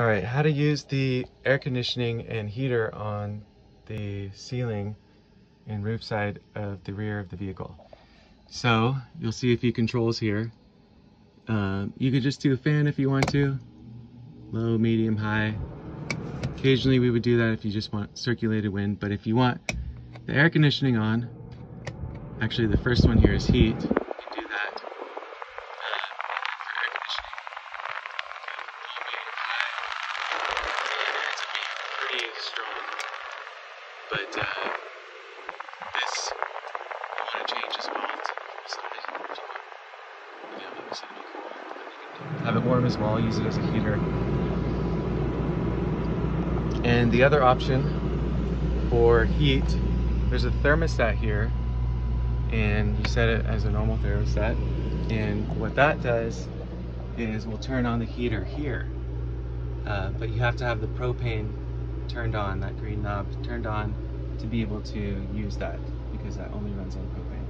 All right, how to use the air conditioning and heater on the ceiling and roof side of the rear of the vehicle. So you'll see a few controls here. Um, you could just do a fan if you want to, low, medium, high. Occasionally we would do that if you just want circulated wind, but if you want the air conditioning on, actually the first one here is heat, pretty strong. But uh, this I want to change as well Have it warm as well, use it as a heater. And the other option for heat, there's a thermostat here and you set it as a normal thermostat and what that does is we'll turn on the heater here uh, but you have to have the propane turned on, that green knob turned on to be able to use that because that only runs on propane.